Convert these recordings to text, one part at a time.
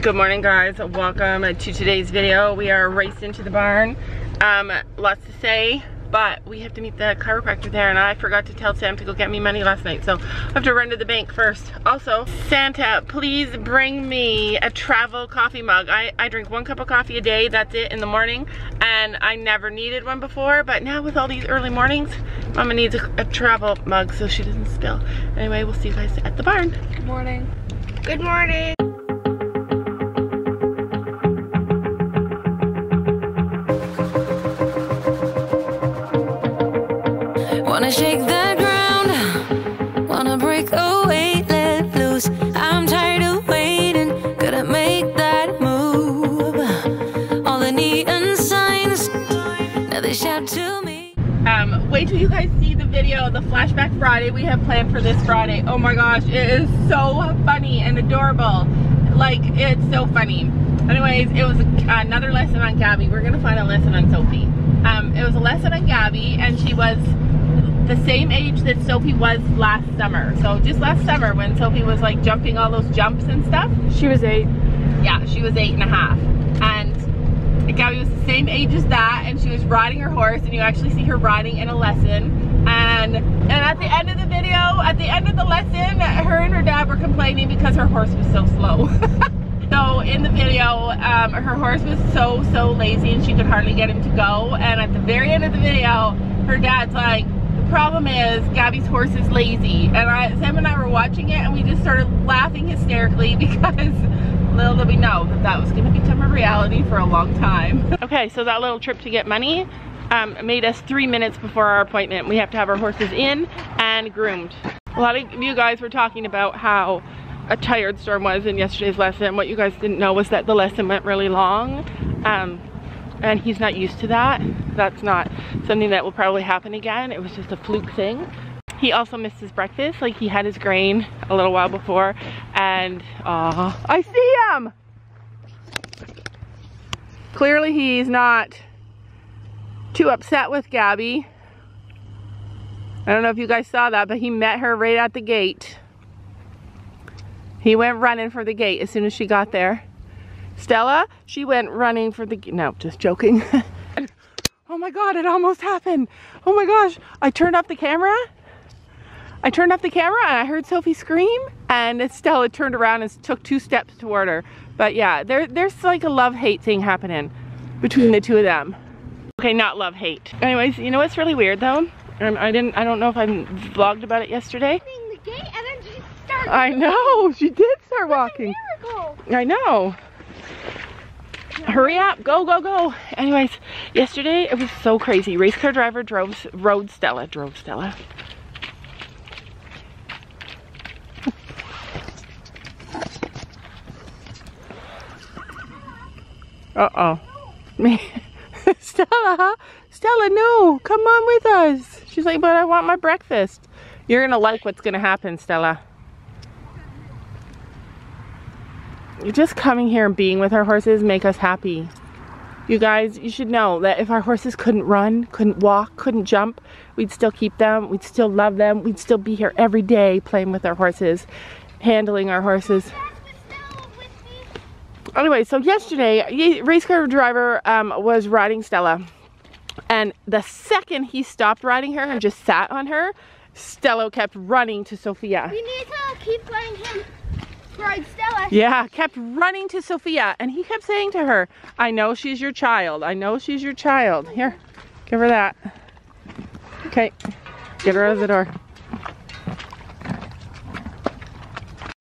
Good morning guys, welcome to today's video. We are racing to the barn. Um, lots to say, but we have to meet the chiropractor there and I forgot to tell Sam to go get me money last night, so I have to run to the bank first. Also, Santa, please bring me a travel coffee mug. I, I drink one cup of coffee a day, that's it in the morning, and I never needed one before, but now with all these early mornings, Mama needs a, a travel mug so she doesn't spill. Anyway, we'll see you guys at the barn. Good morning. Good morning. Wanna shake the ground, wanna break away, let loose. I'm tired of waiting, gotta make that move. All the neon signs, now they shout to me. Um, wait till you guys see the video the Flashback Friday we have planned for this Friday. Oh my gosh, it is so funny and adorable. Like, it's so funny. Anyways, it was another lesson on Gabby. We're gonna find a lesson on Sophie. Um, it was a lesson on Gabby and she was the same age that Sophie was last summer. So just last summer when Sophie was like jumping all those jumps and stuff. She was eight. Yeah, she was eight and a half. And Gabby was the same age as that and she was riding her horse and you actually see her riding in a lesson. And and at the end of the video, at the end of the lesson, her and her dad were complaining because her horse was so slow. so in the video, um, her horse was so, so lazy and she could hardly get him to go. And at the very end of the video, her dad's like, the problem is Gabby's horse is lazy. And I, Sam and I were watching it and we just started laughing hysterically because little did we know that that was going to become a reality for a long time. okay, so that little trip to get money um, made us three minutes before our appointment. We have to have our horses in and groomed. A lot of you guys were talking about how a tired storm was in yesterday's lesson. What you guys didn't know was that the lesson went really long. Um, and he's not used to that. That's not something that will probably happen again. It was just a fluke thing. He also missed his breakfast. Like he had his grain a little while before and uh, I see him! Clearly he's not too upset with Gabby. I don't know if you guys saw that, but he met her right at the gate. He went running for the gate as soon as she got there. Stella, she went running for the, no, just joking. oh my God, it almost happened. Oh my gosh, I turned off the camera. I turned off the camera and I heard Sophie scream and Stella turned around and took two steps toward her. But yeah, there, there's like a love-hate thing happening between the two of them. Okay, not love-hate. Anyways, you know what's really weird though? Um, I didn't, I don't know if I vlogged about it yesterday. The gate and then she started. I know, she did start walking. I know. Hurry up, go, go, go. Anyways, yesterday it was so crazy. Race car driver drove, rode Stella, drove Stella. Uh-oh. Me, Stella, Stella, no, come on with us. She's like, but I want my breakfast. You're gonna like what's gonna happen, Stella. Just coming here and being with our horses make us happy. You guys, you should know that if our horses couldn't run, couldn't walk, couldn't jump, we'd still keep them, we'd still love them, we'd still be here every day playing with our horses, handling our horses. Anyway, so yesterday, race car driver um, was riding Stella. And the second he stopped riding her and just sat on her, Stella kept running to Sophia. We need to keep letting him ride Stella. Yeah, kept running to Sophia and he kept saying to her, I know she's your child. I know she's your child. Here, give her that. Okay, get her out of the door.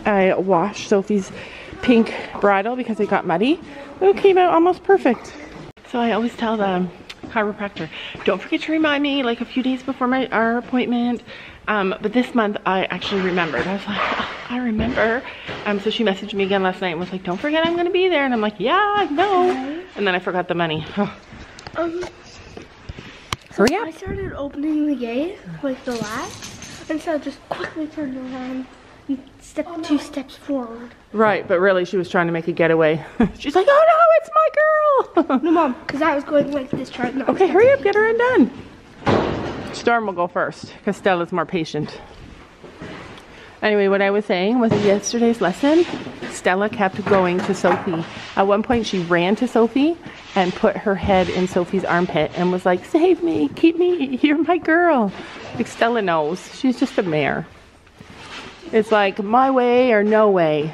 I washed Sophie's pink bridle because it got muddy. It came out almost perfect. So I always tell the chiropractor, don't forget to remind me like a few days before my our appointment. Um, but this month I actually remembered. I was like, oh, I remember. Um, so she messaged me again last night and was like, don't forget I'm gonna be there. And I'm like, yeah, I know. And then I forgot the money. Um, Hurry up. I started opening the gate like the latch, and so I just quickly turned around and stepped two steps forward. Right, but really she was trying to make a getaway. She's like, oh no, it's my girl. No, mom, because I was going like this, chart. okay, hurry up, get her undone. Storm will go first because Stella's more patient. Anyway, what I was saying was yesterday's lesson, Stella kept going to Sophie. At one point, she ran to Sophie and put her head in Sophie's armpit and was like, Save me, keep me, you're my girl. Like Stella knows. She's just a mare. It's like my way or no way.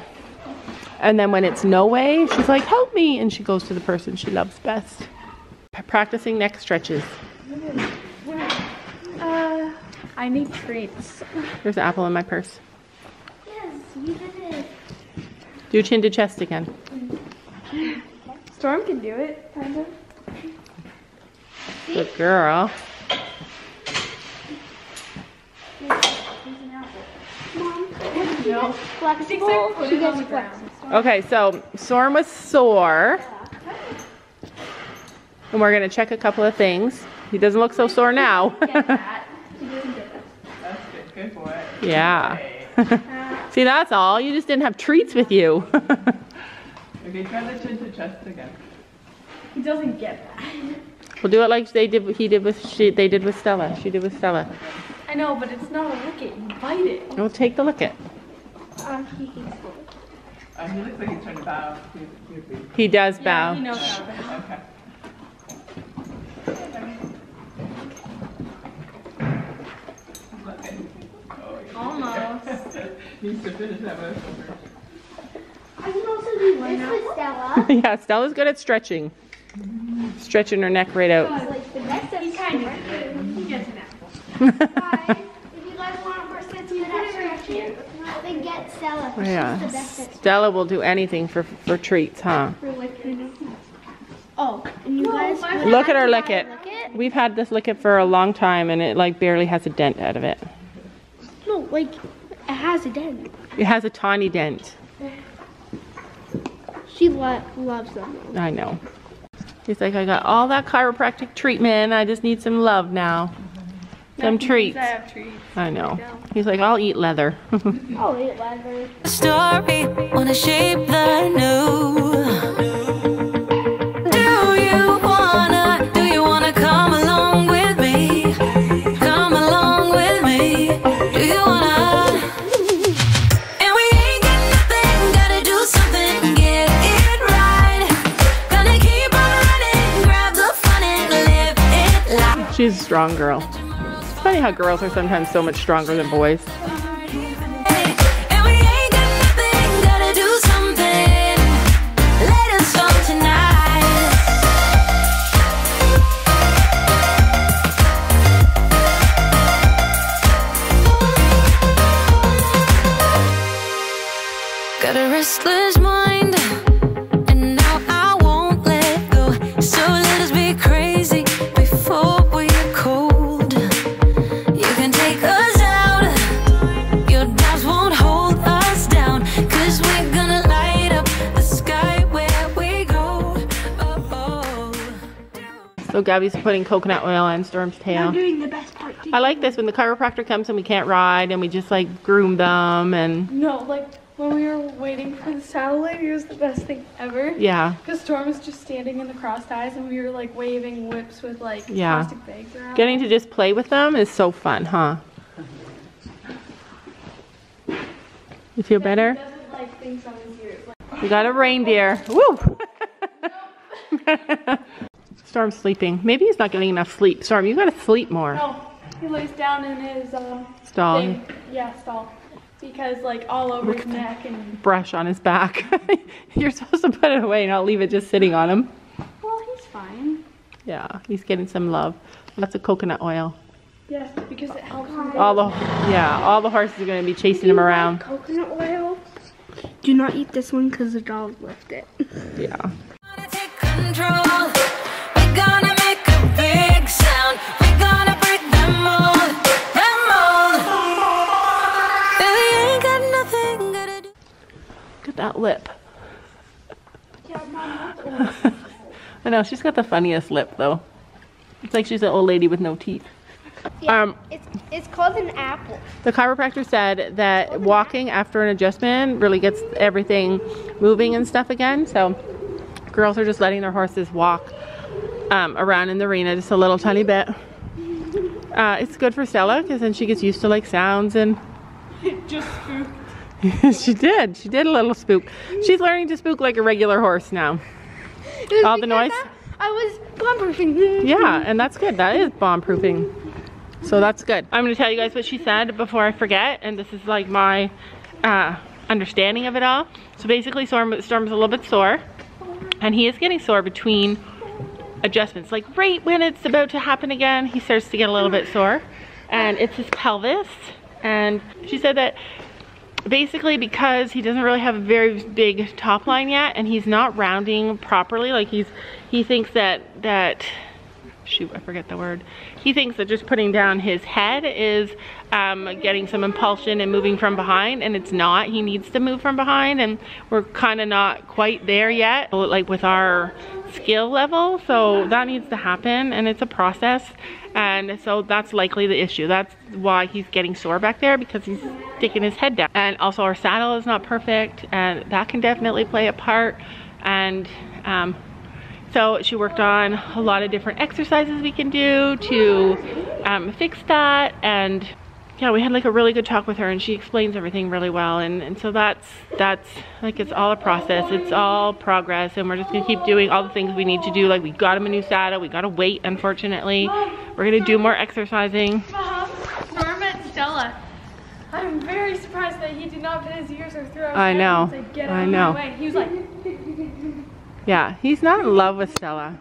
And then when it's no way, she's like, Help me. And she goes to the person she loves best. Practicing neck stretches. I need treats. There's an apple in my purse. Yes, you did it. Do chin to chest again. Storm can do it, kind of. Good girl. Mom, what she gets flexible. She gets flexible. Okay, so Storm was sore. And we're gonna check a couple of things. He doesn't look so sore now. Good boy. yeah. See, that's all. You just didn't have treats with you. Okay, try the chin to chest again. He doesn't get that. we'll do it like they did. He did with she. They did with Stella. She did with Stella. I know, but it's not a Likit. You bite it. We'll take the look it. Um, he hates it. Uh, he looks like he's trying to bow. He- he- he- He does bow. He knows how to. Okay. Needs to finish that motion. I can also do one This is Stella. yeah, Stella's good at stretching. Stretching her neck right out. like the best of He kind of He gets an apple. Guys, if you guys want a person that's good at stretching, then get Stella. 'cause Yeah. She's the best Stella will do anything for for treats, huh? Oh, and you guys Look at her lick it. Lick it? We've had this Likit for a long time and it like barely has a dent out of it. No, like it has a dent. It has a tiny dent. She lo- loves them. I know. He's like, I got all that chiropractic treatment. I just need some love now. Some treats. I have treats. I know. He's like, I'll eat leather. I'll eat leather. story, wanna shape the new. Strong girl. It's funny how girls are sometimes so much stronger than boys. So Gabby's putting coconut oil on Storm's tail. I'm doing the best part. I like this when the chiropractor comes and we can't ride and we just like groom them and No, like when we were waiting for the satellite, it was the best thing ever. yeah. Because Storm was just standing in the cross ties and we were like waving whips with like Yeah. plastic bags around. Getting to just play with them is so fun, huh? You feel better? He like things on his ears. Like, We got a reindeer. Woo! Storm's sleeping. Maybe he's not getting enough sleep. Storm, you gotta sleep more. no, he lays down in his um, Stall. thing. Yeah, stall. Because like all over his neck and Brush on his back. You're supposed to put it away, not leave it just sitting on him. well, he's fine. Yeah, he's getting some love. Lots of coconut oil. Yes, because it helps him. All the yeah, all the horses are gonna be chasing him around. Coconut oil. Do not eat this one because the dog left it. Yeah. That lip. I know, she's got the funniest lip though. It's like she's an old lady with no teeth. Um, It's it's called an apple. The chiropractor said that walking after an adjustment really gets everything moving and stuff again. So girls are just letting their horses walk um, around in the arena just a little tiny bit. Uh, it's good for Stella because then she gets used to like sounds and just spooked. she did. She did a little spook. She's learning to spook like a regular horse now. All the noise? I, I was bomb-proofing. Yeah, and that's good. That is bomb proofing. So that's good. I'm gonna tell you guys what she said before I forget, and this is like my uh, understanding of it all. So basically, Storm, Storm's a little bit sore, and he is getting sore between adjustments. Like right when it's about to happen again, he starts to get a little bit sore, and it's his pelvis. And she said that basically because he doesn't really have a very big top line yet and he's not rounding properly like he's he thinks that that shoot I forget the word he thinks that just putting down his head is um, getting some impulsion and moving from behind and it's not he needs to move from behind and we're kind of not quite there yet like with our skill level so that needs to happen and it's a process and so that's likely the issue. That's why he's getting sore back there because he's sticking his head down. And also our saddle is not perfect and that can definitely play a part and um, so she worked on a lot of different exercises we can do to um, fix that and yeah, we had like a really good talk with her and she explains everything really well and, and so that's that's like it's all a process. It's all progress and we're just gonna keep doing all the things we need to do. Like we got him a new saddle. We got to wait unfortunately. We're gonna do more exercising. Mom, Storm and Stella. I'm very surprised that he did not put his ears or throw his I know. Get I know. He was like, yeah he's not in love with Stella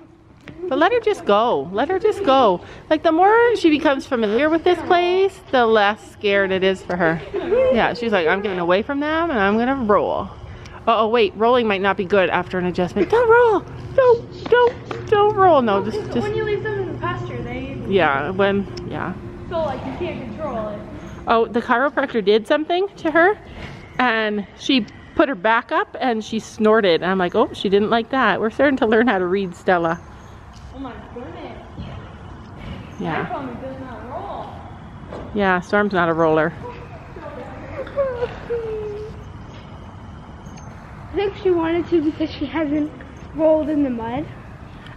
but let her just go. Let her just go. Like the more she becomes familiar with this place the less scared it is for her. Yeah she's like I'm getting away from them and I'm gonna roll. Uh oh wait rolling might not be good after an adjustment. Don't roll! Don't don't don't roll. No just just when you leave them in the pasture, they yeah when yeah. So like you can't control it. oh the chiropractor did something to her and she put her back up and she snorted. And I'm like oh she didn't like that. We're starting to learn how to read Stella Oh my goodness. yeah I does not roll. Yeah, Storm's not a roller. I think she wanted to because she hasn't rolled in the mud.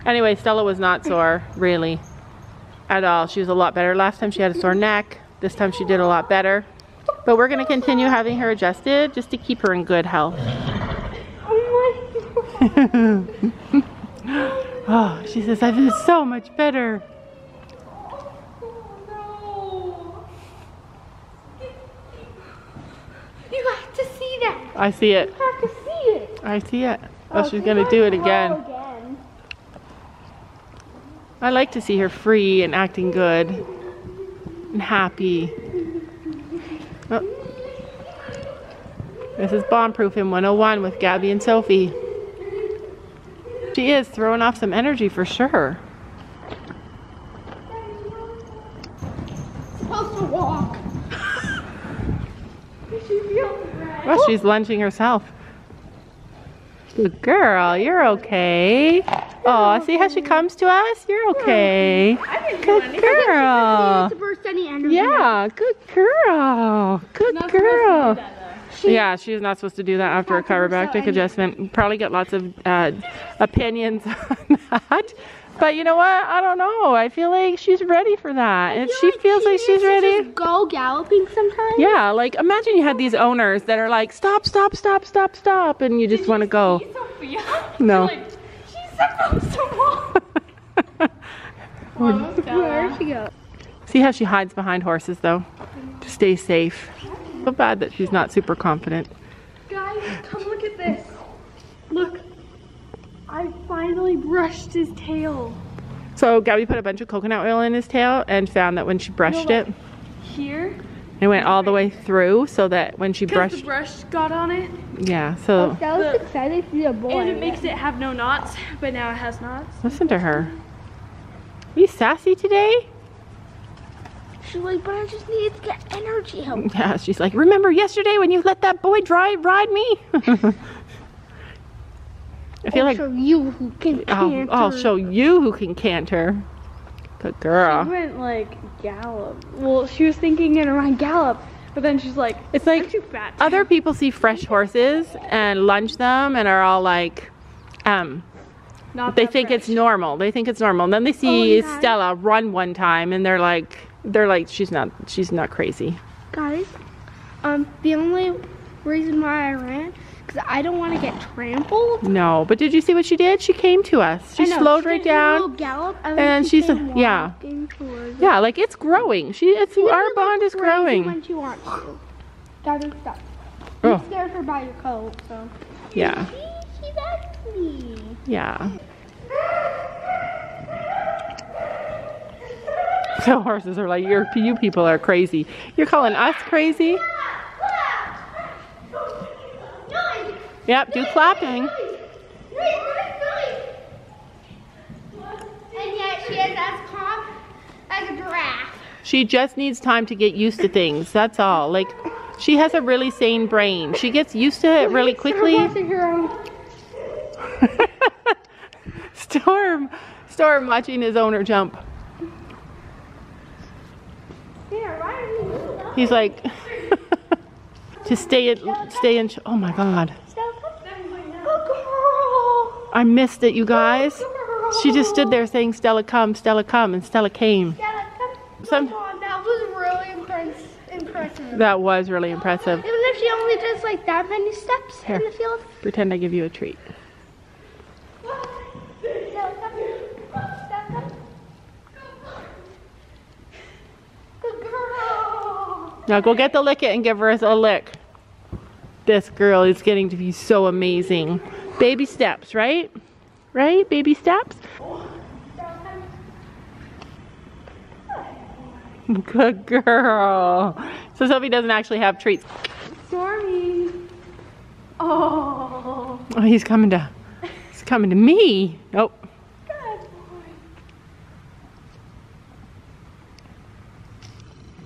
Anyway, Stella was not sore, really, at all. She was a lot better. Last time she had a sore neck. This time she did a lot better. But we're going to continue having her adjusted just to keep her in good health. oh, Oh, she says, I feel so much better. You have to see that. I see it. You have to see it. I see it. Oh, oh she's going to do it again. again. I like to see her free and acting good and happy. Oh. This is Bomb Proofing 101 with Gabby and Sophie. She is throwing off some energy for sure. Supposed to walk. Oh, she's lunging herself. Good girl, you're okay. Oh, see how she comes to us? You're okay. Good girl. to burst any energy. Yeah, good girl. Good girl. Yeah, she's not supposed to do that after a chiropractic adjustment. Probably get lots of uh, opinions on that. But you know what? I don't know. I feel like she's ready for that. If she feels like she's ready. Go galloping sometimes. Yeah, like imagine you had these owners that are like, stop, stop, stop, stop, stop, and you just want to go. Sophia. No. Like, she's supposed to walk. Where she go? See how she hides behind horses though? To stay safe. So bad that she's not super confident. Guys, come look at this. Look. I finally brushed his tail. So Gabby put a bunch of coconut oil in his tail and found that when she brushed it, Here. it went all the way through so that when she Because the brush got on it. yeah, so oh, That was excited to be a boy. And it makes it have no knots, but now it has knots. listen to her. Are you sassy today? She's like, but I just needed to get energy help. Yeah, she's like, remember yesterday when you let that boy drive ride me? I feel I'll like show you who can I'll. I'll show you who can canter. Good girl. She went like gallop. Well, she was thinking it around gallop, but then she's like, It's like too fat." other people see fresh horses and lunge them and are all like, um, Not they think fresh. it's normal. They think it's normal. And then they see yeah. Stella run one time and they're like, they're like, she's not, she's not crazy. Guys, um, the only reason why I ran because I don't want to get trampled. No, but did you see what she did? She came to us. She know, slowed she right down. Gallop, and then she she's- yeah. Yeah, like it's growing. She, it's She our bond is growing. When she wants to. Doesn't stop. Oh. You scared her by your coat, so. Yeah, she likes me. yeah. The horses are like, You're, you people are crazy. You're calling us crazy? Yep, do clapping. And yet she is as calm as a giraffe. She just needs time to get used to things. That's all. Like, she has a really sane brain. She gets used to it really quickly. Storm, Storm watching his owner jump. Yeah, right. He's like, to stay in, stay in. Oh my God, I missed it, you guys. She just stood there saying, "Stella, come, Stella, come," and Stella came. Stella, come. Some, on, that was really impress- impressive. that was really impressive. Even if she only does like that many steps Here. in the field. Pretend I give you a treat. Stella, come. Stella, come. Good girl. Now go get the Likit and give her a lick. This girl is getting to be so amazing. Baby steps, right? Right? Baby steps? Good girl. So Sophie doesn't actually have treats. Stormy. Oh. Oh, he's coming to, he's coming to me. Nope. Good boy.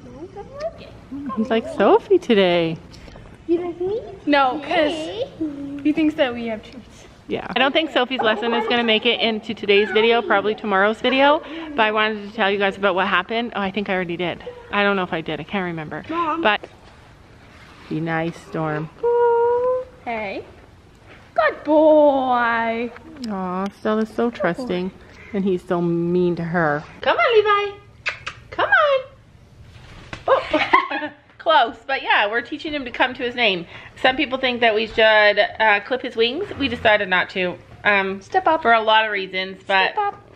No, don't like it. He's like Sophie today. You like me? No, because Hey. he thinks that we have treats. Yeah. I don't think Sophie's lesson is going to make it into today's video, probably tomorrow's video, but I wanted to tell you guys about what happened. Oh, I think I already did. I don't know if I did. I can't remember. Mom. But be nice, Storm. Hey. Good boy. Aw, Stella's so trusting, and he's so mean to her. Come on, Levi. Come on. Oh. Close, but yeah, we're teaching him to come to his name. Some people think that we should uh, clip his wings. We decided not to. Um, Step up. for a lot of reasons, but Step up.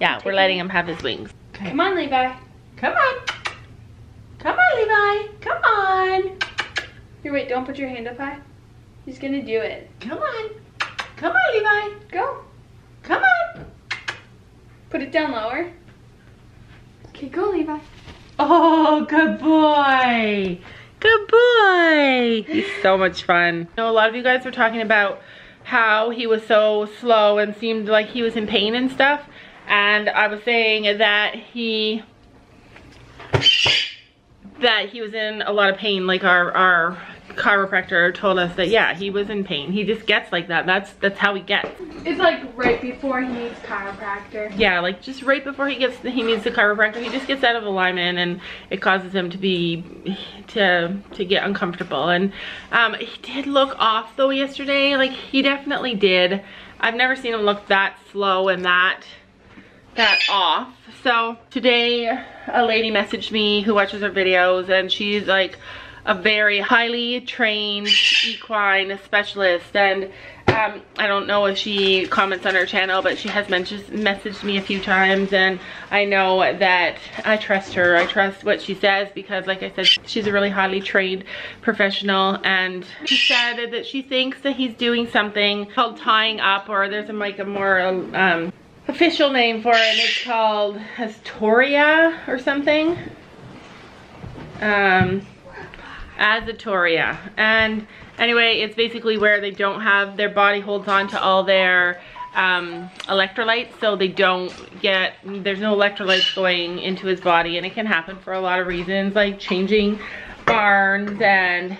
yeah, we're letting him have his wings. Come on, Levi. Come on. Come on, Levi. Come on. Here, wait, don't put your hand up high. He's gonna do it. Come on. Come on, Levi. Go. Come on. Put it down lower. Okay, go, Levi. Oh, good boy. Good boy. He's so much fun. You know, a lot of you guys were talking about how he was so slow and seemed like he was in pain and stuff. And I was saying that he that he was in a lot of pain like our our chiropractor told us that yeah he was in pain. He just gets like that. That's that's how he gets. It's like right before he needs chiropractor. yeah like just right before he gets he needs the chiropractor he just gets out of alignment and it causes him to be to to get uncomfortable. And um he did look off though yesterday. Like he definitely did. I've never seen him look that slow and that that off. So today a lady messaged me who watches our videos and she's like a very highly trained equine specialist. And um, I don't know if she comments on her channel but she has messaged me a few times. And I know that I trust her. I trust what she says because like I said she's a really highly trained professional. And she said that she thinks that he's doing something called tying up or there's a like a more um, official name for it. And it's called Astoria or something. Um Azoturia. And anyway, it's basically where they don't have, their body holds on to all their um, electrolytes so they don't get, there's no electrolytes going into his body and it can happen for a lot of reasons like changing barns and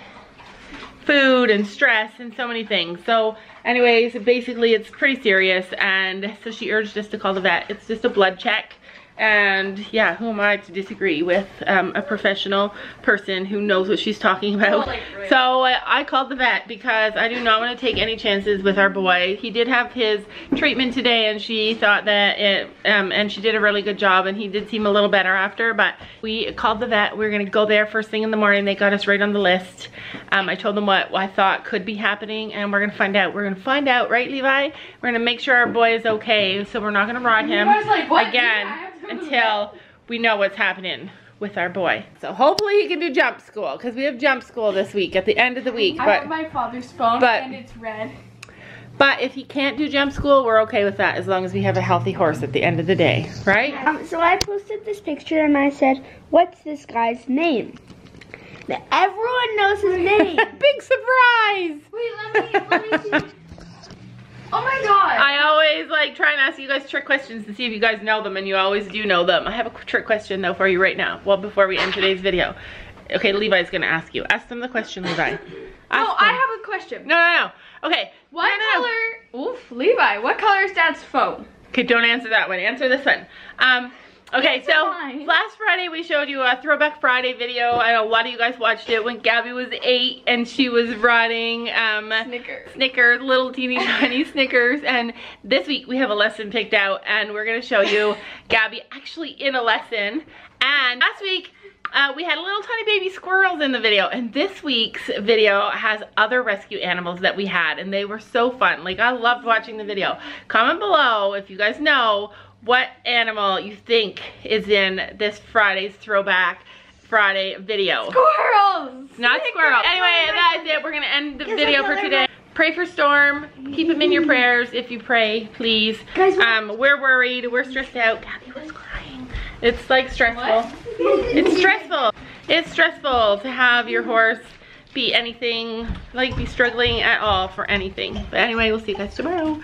food and stress and so many things. So anyways, basically it's pretty serious and so she urged us to call the vet. It's just a blood check And yeah, who am I to disagree with um, a professional person who knows what she's talking about? So uh, I called the vet because I do not want to take any chances with our boy. He did have his treatment today and she thought that it, um, and she did a really good job and he did seem a little better after, but we called the vet. We are gonna go there first thing in the morning. They got us right on the list. Um, I told them what I thought could be happening and we're gonna find out. We're gonna find out, right Levi? We're gonna make sure our boy is okay. So we're not gonna ride him like, "What? again Yeah, I have to go to the until we know what's happening with our boy. So hopefully he can do jump school because we have jump school this week at the end of the week. I But have my father's phone but- and it's red. but if he can't do jump school, we're okay with that as long as we have a healthy horse at the end of the day, right? Um, so I posted this picture and I said, "What's this guy's name?" Now everyone knows his name. Big surprise! Wait, let me, let me see. Oh my god. I always like try and ask you guys trick questions to see if you guys know them and you always do know them. I have a trick question though for you right now. Well, before we end today's video. Okay, Levi's gonna ask you. Ask them the question, Levi. Ask oh, I have a question. No, no, no. Okay. What no, no, no. color? Oof, Levi. What color is Dad's phone? Okay, don't answer that one. Answer this one. Um, okay, so last Friday we showed you a Throwback Friday video. I know a lot of you guys watched it when Gabby was eight and she was riding um, Snickers. Snickers, little teeny tiny Snickers. And this week we have a lesson picked out and we're gonna show you Gabby actually in a lesson. And last week uh, we had little tiny baby squirrels in the video and this week's video has other rescue animals that we had and they were so fun. Like I loved watching the video. Comment below if you guys know what animal you think is in this Friday's throwback Friday video. Squirrels. Not squirrel. Anyway, that's it. We're gonna end the video for today. Pray for Storm. Keep him in your prayers if you pray, please. Guys, Um, we're worried. We're stressed out. Gabby was crying. It's like stressful. It's stressful. It's stressful to have your horse be anything, like be struggling at all for anything. But anyway, we'll see you guys tomorrow.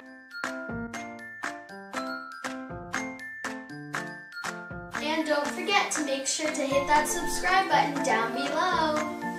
And don't forget to make sure to hit that subscribe button down below.